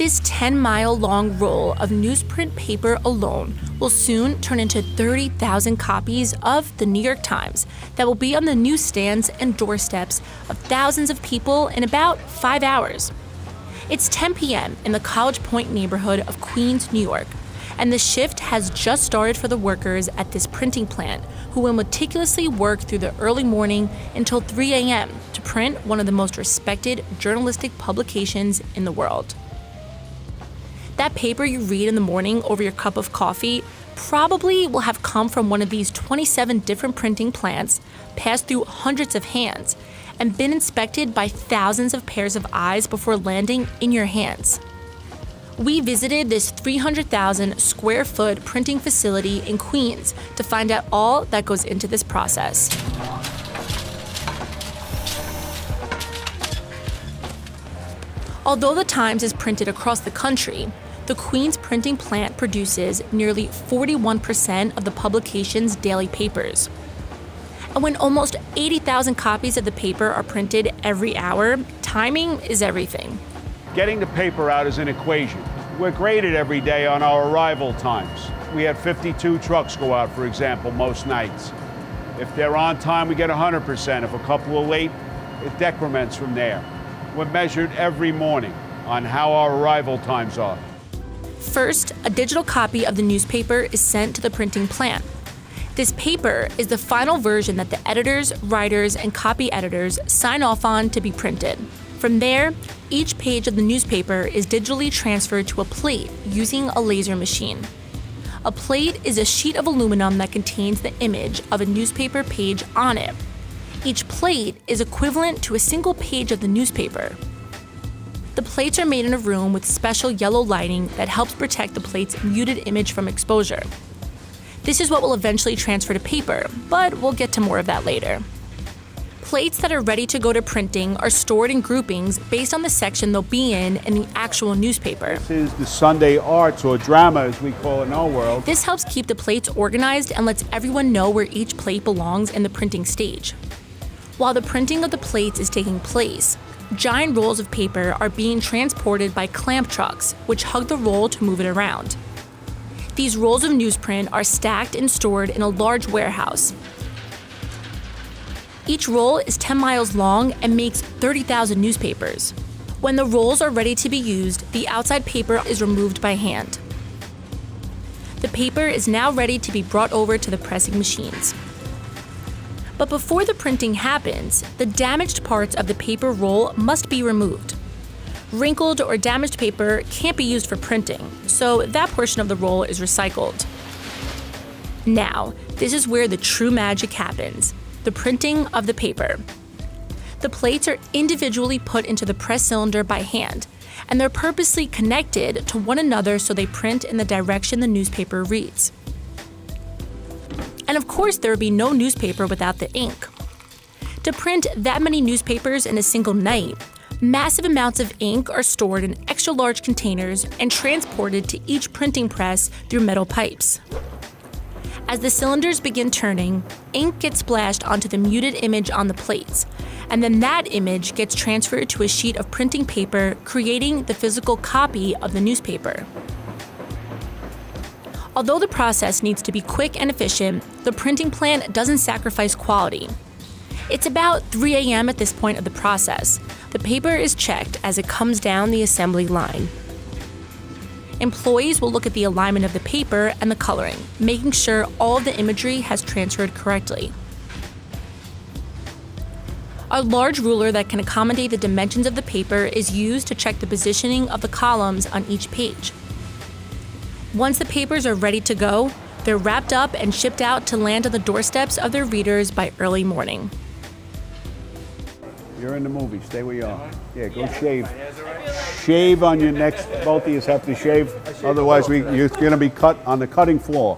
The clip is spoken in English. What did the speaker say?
This 10 mile long roll of newsprint paper alone will soon turn into 30,000 copies of the New York Times that will be on the newsstands and doorsteps of thousands of people in about five hours. It's 10 p.m. in the College Point neighborhood of Queens, New York, and the shift has just started for the workers at this printing plant who will meticulously work through the early morning until 3 a.m. to print one of the most respected journalistic publications in the world. That paper you read in the morning over your cup of coffee probably will have come from one of these 27 different printing plants, passed through hundreds of hands, and been inspected by thousands of pairs of eyes before landing in your hands. We visited this 300,000 square foot printing facility in Queens to find out all that goes into this process. Although the Times is printed across the country, the Queens printing plant produces nearly 41% of the publication's daily papers. And when almost 80,000 copies of the paper are printed every hour, timing is everything. Getting the paper out is an equation. We're graded every day on our arrival times. We had 52 trucks go out, for example, most nights. If they're on time, we get 100%. If a couple are late, it decrements from there. We're measured every morning on how our arrival times are. First, a digital copy of the newspaper is sent to the printing plant. This paper is the final version that the editors, writers, and copy editors sign off on to be printed. From there, each page of the newspaper is digitally transferred to a plate using a laser machine. A plate is a sheet of aluminum that contains the image of a newspaper page on it. Each plate is equivalent to a single page of the newspaper. The plates are made in a room with special yellow lighting that helps protect the plate's muted image from exposure. This is what will eventually transfer to paper, but we'll get to more of that later. Plates that are ready to go to printing are stored in groupings based on the section they'll be in in the actual newspaper. This is the Sunday arts or drama, as we call it in our world. This helps keep the plates organized and lets everyone know where each plate belongs in the printing stage. While the printing of the plates is taking place, giant rolls of paper are being transported by clamp trucks, which hug the roll to move it around. These rolls of newsprint are stacked and stored in a large warehouse. Each roll is 10 miles long and makes 30,000 newspapers. When the rolls are ready to be used, the outside paper is removed by hand. The paper is now ready to be brought over to the pressing machines. But before the printing happens, the damaged parts of the paper roll must be removed. Wrinkled or damaged paper can't be used for printing, so that portion of the roll is recycled. Now, this is where the true magic happens the printing of the paper. The plates are individually put into the press cylinder by hand, and they're purposely connected to one another so they print in the direction the newspaper reads. And of course, there would be no newspaper without the ink. To print that many newspapers in a single night, massive amounts of ink are stored in extra large containers and transported to each printing press through metal pipes. As the cylinders begin turning, ink gets splashed onto the muted image on the plates, and then that image gets transferred to a sheet of printing paper, creating the physical copy of the newspaper. Although the process needs to be quick and efficient, the printing plant doesn't sacrifice quality. It's about 3 a.m. at this point of the process. The paper is checked as it comes down the assembly line. Employees will look at the alignment of the paper and the coloring, making sure all the imagery has transferred correctly. A large ruler that can accommodate the dimensions of the paper is used to check the positioning of the columns on each page. Once the papers are ready to go, they're wrapped up and shipped out to land on the doorsteps of their readers by early morning. You're in the movie. Stay where you are. Yeah, go shave. Shave on your next. Both of you have to shave. Otherwise, we, you're going to be cut on the cutting floor.